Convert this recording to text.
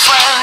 friend.